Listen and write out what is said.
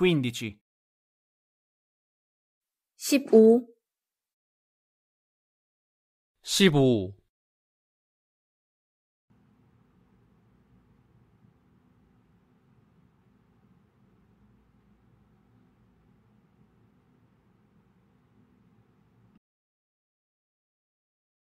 15 15 15